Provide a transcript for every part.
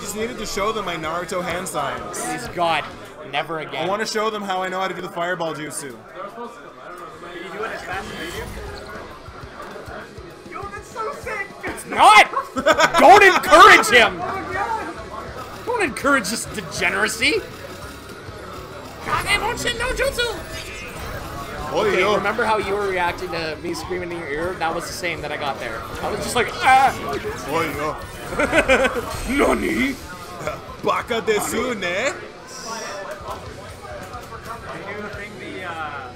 just needed to show them my Naruto hand signs. Please God, never again. I want to show them how I know how to do the fireball jutsu. Can you do it as fast as you do? Yo, that's so sick! It's Not! Don't encourage him! Oh god! Don't encourage this degeneracy! Kage Bunshin no Jutsu! Oh, Okay, yo. remember how you were reacting to me screaming in your ear? That was the same that I got there. I was just like, ah! Oh, yo. Nani? Baka desu ne? They do the thing the, uh...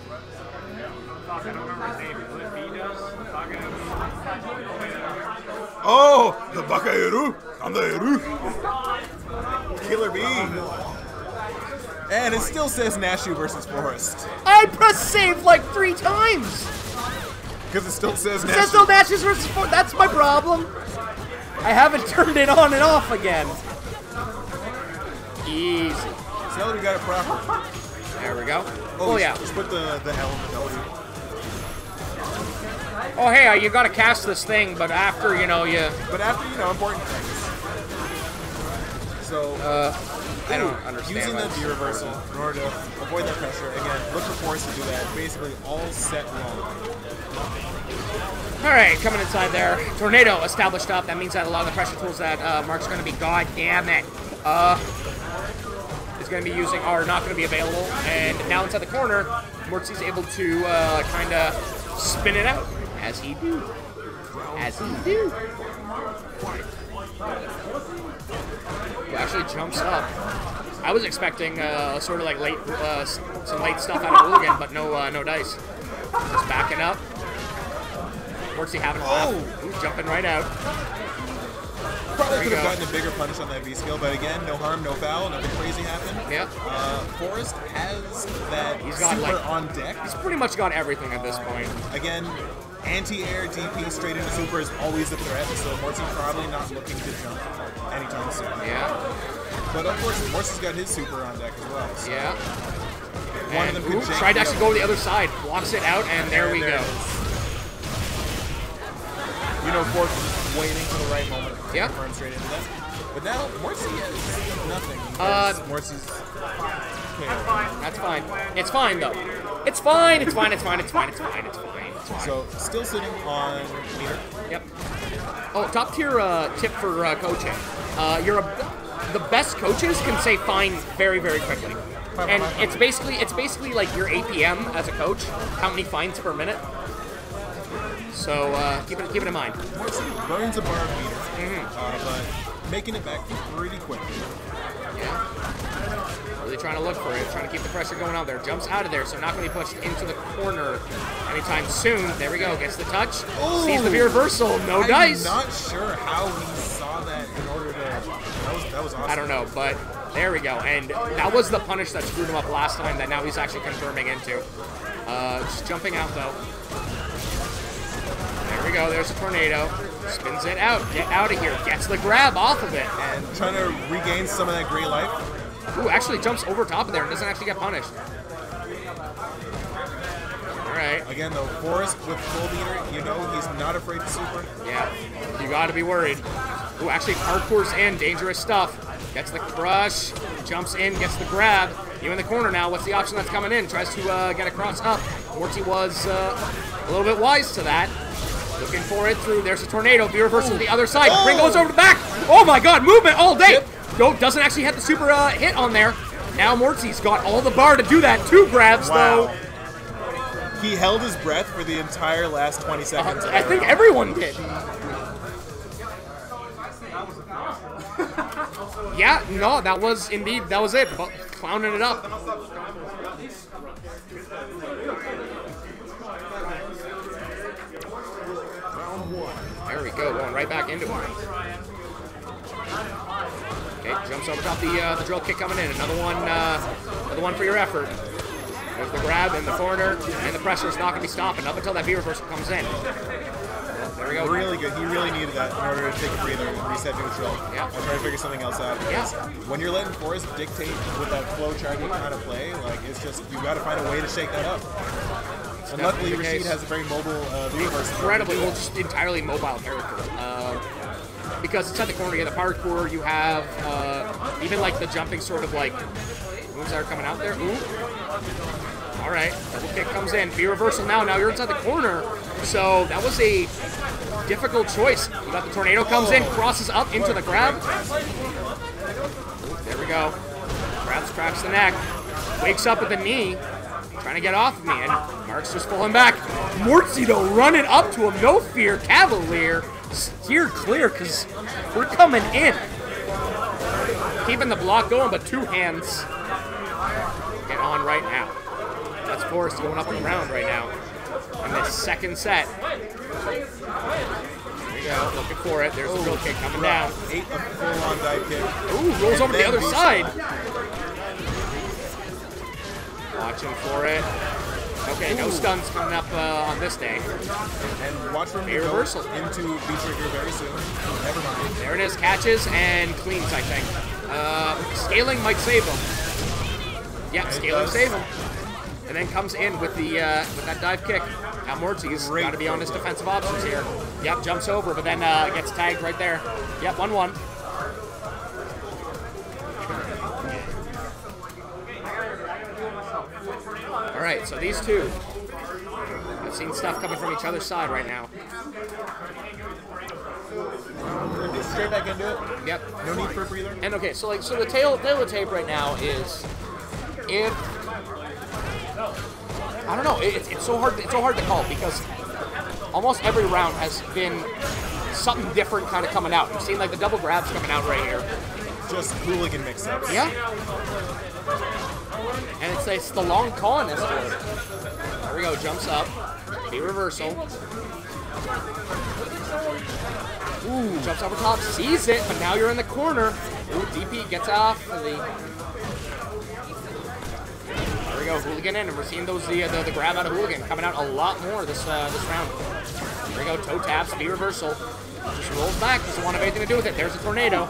Fuck, I don't remember his name. What he does? Fucking... Oh, the Baka Eru. I'm the Eru. Killer Bee. And it still says Nashu versus Forest. I pressed save like three times! Because it still says It says no Nashu. matches versus four. That's my problem. I haven't turned it on and off again. Easy. See how we got it proper. There we go. Oh, yeah. Just put the, the L in the W. Oh hey, uh, you gotta cast this thing, but after you know you. But after, you know, important things. So, Uh, I don't understand. Using the. V reversal in order to avoid that pressure. Again, look for Force to do that. Basically, all set wrong. All right, coming inside there. Tornado established up. That means that a lot of the pressure tools that uh, Mark's going to be, god damn it, uh, is going to be using are not going to be available. And now inside the corner, Mortsy's able to uh, kind of spin it out, as he do. As he do. Actually jumps up. I was expecting uh, sort of like late, uh, some late stuff out of Hooligan, but no, uh, no dice. Just backing up. Mortsy having a laugh. Oh. Ooh, jumping right out. Probably could have gotten a bigger punish on that V skill, but again, no harm, no foul, nothing crazy happened. Yep. Uh, Forest has that He's got, super like- on deck. He's pretty much got everything at this point. Again, anti-air DP straight into super is always a threat, so Mortsy's probably not looking to jump anytime soon. Yeah, But of course, Mortsy's got his super on deck as well. So yeah. One And, of them could ooh, tried to actually go to the other side. Blocks it out, and there, we There go. You know, Forest waiting for the right moment Yep. confirm straight into that. But now, Mortsy has nothing. Uh, because Mortsy's That's fine. That's fine. It's fine, though. It's fine, it's fine, it's fine, it's fine, it's fine, it's fine. It's fine. So, still sitting on meter. Yep. Oh, top tier uh, tip for uh, coaching. Uh, you're a, the best coaches can say fine very, very quickly. And it's basically it's basically like your APM as a coach. How many fines per minute? So uh, keep it keep it in mind. Burns a bar of meter, uh, but making it back pretty quick. Yeah. Really trying to look for it, trying to keep the pressure going out there. Jumps out of there, so not going to be pushed into the corner anytime soon. There we go. Gets the touch. Sees the reversal. No I'm dice. not sure how he saw that in order to. That was that was awesome. I don't know, but there we go. And that was the punish that screwed him up last time that now he's actually confirming into. Uh, just jumping out though. There we go. There's a tornado. Spins it out. Get out of here. Gets the grab off of it. And trying to regain some of that gray life. Ooh, actually jumps over top of there and doesn't actually get punished. All right. Again, though, Forest with full meter, you know he's not afraid to super. Yeah, you gotta be worried. Ooh, actually, parkour's in, dangerous stuff. Gets the crush, jumps in, gets the grab. You in the corner now. What's the option that's coming in? Tries to uh, get across up. Morty was uh, a little bit wise to that. Looking for it through. There's a tornado. V reversal to the other side. Oh. Ring goes over the back. Oh my god, movement all day. No, doesn't actually have the super uh, hit on there. Now Morty's got all the bar to do that. Two grabs Wow. though. He held his breath for the entire last 20 seconds. Uh, I think everyone did. Yeah, no, that was indeed that was it. But clowning it up. We go, going right back into it. Okay, jumps over top the uh, the drill kick coming in. Another one, uh, another one for your effort. There's the grab in the corner, and the pressure is not going to be stopping up until that V reversal comes in. There we go. Really good. He really needed that in order to take a breather and reset neutral. Yeah. And try to figure something else out. Yeah. When you're letting Forest dictate with that flow chart you how to play, like it's just you got to find a way to shake that up. And luckily, the Rashid has a very mobile uh, V reverse. incredibly, well, just entirely mobile character. Uh, because inside the corner you have the parkour, you have uh, even like the jumping sort of like moves that are coming out there. Ooh. All right, double kick comes in. V reversal now. Now you're inside the corner. So that was a difficult choice. You got the tornado comes in, crosses up into the grab. Ooh, there we go. Grabs, cracks the neck, wakes up at the knee, trying to get off of me, and Mark's just falling back. Mortsy though running up to him, no fear. Cavalier steer clear because we're coming in. Keeping the block going, but two hands get on right now. That's Forest going up and around right now in this second set. There you go, looking for it. There's the real kick coming down. Eight a full-on dive kick. Ooh, rolls over to the other side. Watching for it. Okay, no stuns coming up uh, on this day. And watch for him A reversal. into V trigger very soon. Never mind. There it is, catches and cleans, I think. Uh, scaling might save him. Yeah, scaling does. save him. And then comes in with the uh, with that dive kick. Now Morty's got to be on his defensive options here. Yep, jumps over, but then uh, gets tagged right there. Yep, 1-1. So these two. I've seen stuff coming from each other's side right now. Straight back into it. Yep. No need for a breather. And okay, so like, so the tail, tail of the tape right now is, if I don't know, it, it's, it's so hard, it's so hard to call because almost every round has been something different kind of coming out. You've seen like the double grabs coming out right here. Just hooligan mix-ups. Yeah. And it's, it's the long con. There we go, jumps up. V reversal. Ooh, jumps over top, sees it, but now you're in the corner. Ooh, DP gets off of the. There we go, hooligan in, and we're seeing those the, the, the grab out of hooligan coming out a lot more this uh, this round. There we go, toe taps, V reversal. Just rolls back, doesn't want to have anything to do with it. There's a tornado.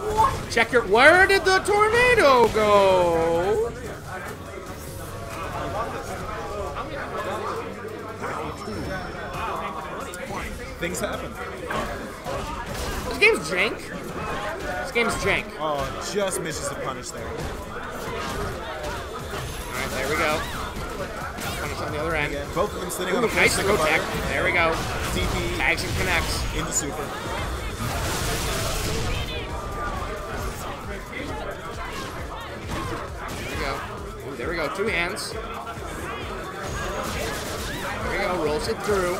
Check your. Where did the tornado go? Things happen. This game's jank. This game's jank. Oh, just misses the punish there. Alright, there we go. Punish on the other end. Again, both of them sitting on Ooh, a nice full throw stick tag. of butter. There we go. DP Tags and connects. into super. There we go. Ooh, there we go. Two hands. There we go. Rolls it through.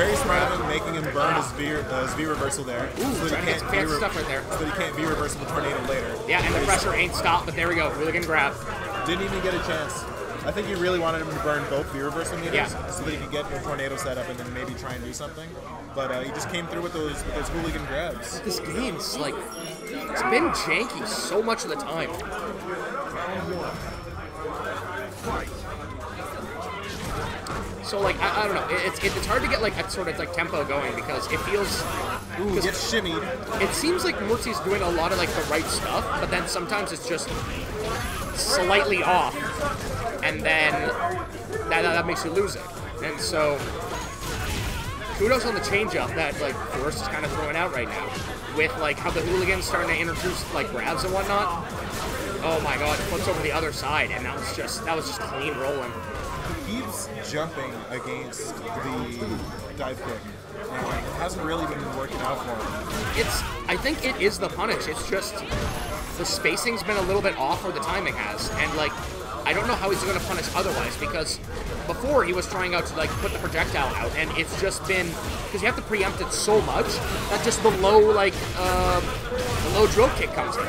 Very smart of him making him burn his V, uh, his v reversal there. Ooh, so that he can't fancy stuff right there. So that he can't V reversal the tornado later. Yeah, and the pressure ain't stopped, but there we go. Hooligan grab. Didn't even get a chance. I think he really wanted him to burn both V reversal meters Yeah. so that he could get the tornado set up and then maybe try and do something. But uh, he just came through with those with those hooligan grabs. This game's like, it's been janky so much of the time. So like I, I don't know, It- it's it's hard to get like a sort of like tempo going because it feels Ooh, gets shimmied. it seems like Mortsy's doing a lot of like the right stuff, but then sometimes it's just slightly off, and then that, that, makes you lose it. And so, kudos on the changeup that like Forest is kind of throwing out right now, with like how the hooligans starting to introduce like grabs and whatnot. Oh my God, flips over the other side, and that was just that was just clean rolling. Keeps jumping against the dive kick. And it hasn't really been working out for him. It's I think it is the punish. It's just the spacing's been a little bit off, or the timing has, and like I don't know how he's going to punish otherwise because before he was trying out to like put the projectile out, and it's just been because you have to preempt it so much that just the low like uh, the low drill kick comes in.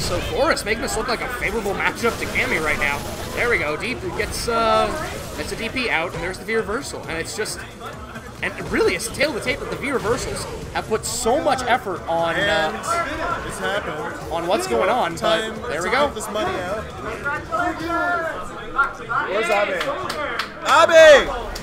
So Forest making this look like a favorable matchup to Cammy right now. There we go. Deep gets uh, gets a DP out, and there's the V reversal, and it's just. And really, it's tail to tape that the V reversals have put so much effort on uh, it's happened. on what's going on. Time But there we go. this money out. Where's Abe? Abe!